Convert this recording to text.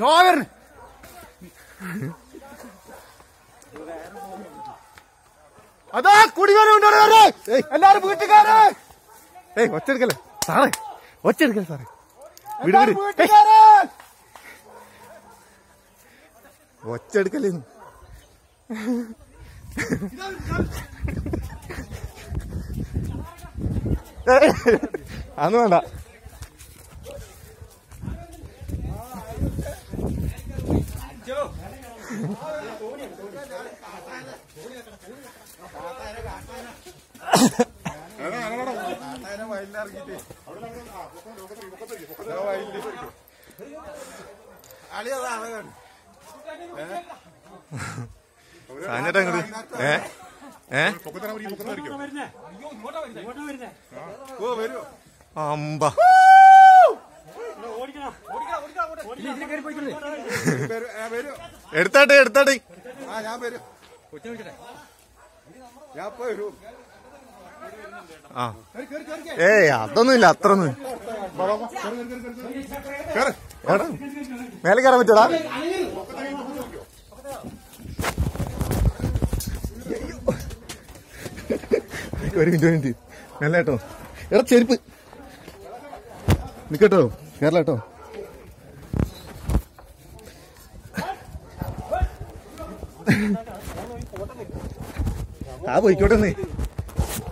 ജോവറിന് അതാ കുടിവെള്ളം എല്ലാരും വീട്ടുകാരെ. ഏയ് ഒച്ചെടുക്കല്ലേ സാറേ ഒച്ചെടുക്കല്ലേ സാറേ? വിട് വിട്. ഏയ്, അന്ന് വേണ്ട. അളിയതാണ് സാഞ്ഞേട്ടാ ഇങ്ങോട്ട് ഏ? ഏ? അമ്പ. എടുത്താട്ടെ എടുത്താട്ടെ. ആ ഏയ് അതൊന്നുമില്ല അത്രൊന്നും. മേലെ കയറാൻ പറ്റൂടാ? ഒരു മിനിറ്റ് മിനിറ്റ്. നല്ല കേട്ടോ. എടാ ചെരുപ്പ്. നിൽക്കട്ടോ കേരള കേട്ടോ. ആ പോയിക്കോട്ടെ നീ.